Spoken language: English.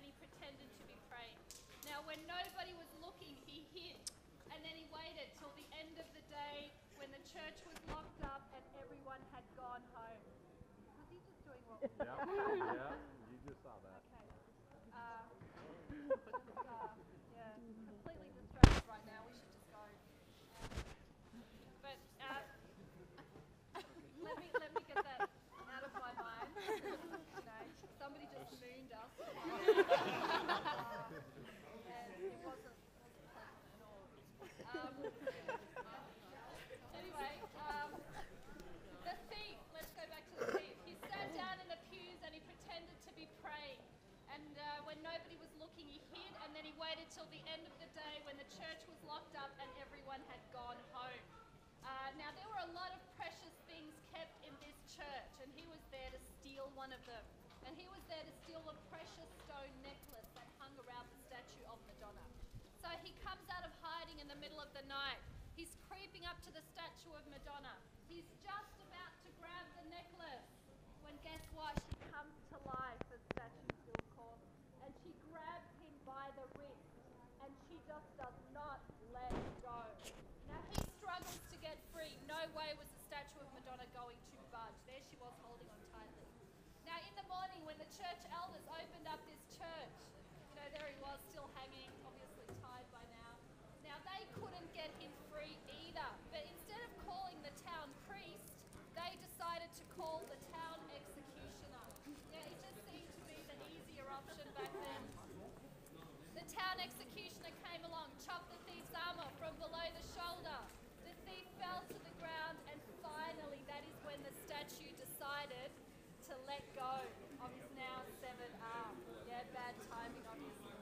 and he pretended to be praying. Now, when nobody was looking, he hid. And then he waited till the end of the day when the church was locked up and everyone had gone home. Was he just doing what Yeah, yeah, you just saw that. Okay. Uh, just, uh, yeah, completely distracted right now. We should just go. But uh, let me let me get that out of my mind. you know, somebody just mooned us. and it wasn't, wasn't pleasant at all. Um, anyway, um, the thief, let's go back to the thief. He sat down in the pews and he pretended to be praying. And uh, when nobody was looking, he hid and till the end of the day when the church was locked up and everyone had gone home. Uh, now, there were a lot of precious things kept in this church, and he was there to steal one of them. And he was there to steal a precious stone necklace that hung around the statue of Madonna. So he comes out of hiding in the middle of the night. He's creeping up to the statue of Madonna. He's just about to grab the necklace when guess what? She comes to life, as statues do, of course, and she grabs him by the wrist, and she just does not let go. Now he struggles to get free. No way was the statue of Madonna going to budge. There she was holding on tightly. Now in the morning, when the church elders opened up this church, you know, there he was, still hanging, obviously tied by now. Now they couldn't get him free either, but instead of calling the town priest, they decided to call the town executioner. Yeah, it just seemed to be the easier option back then. The town executioner to let go of his now severed arm. Yeah, bad timing, obviously.